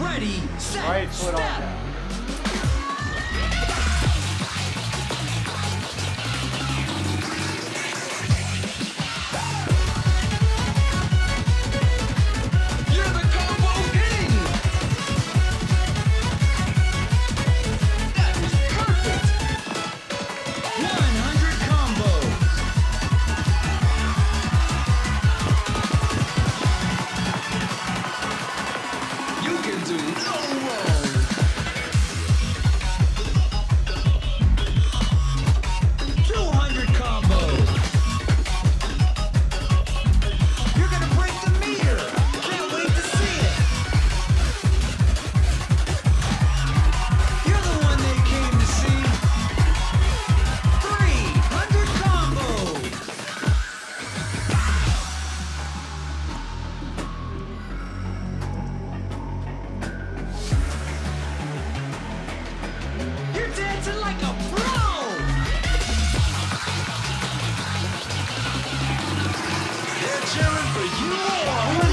Ready, set, right step. Zoom. cheering for you.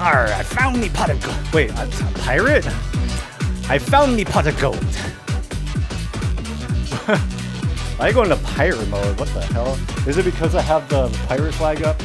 Arr, I found me pot of gold. Wait, a, a pirate? I found me pot of gold. I go into pirate mode. What the hell? Is it because I have the pirate flag up?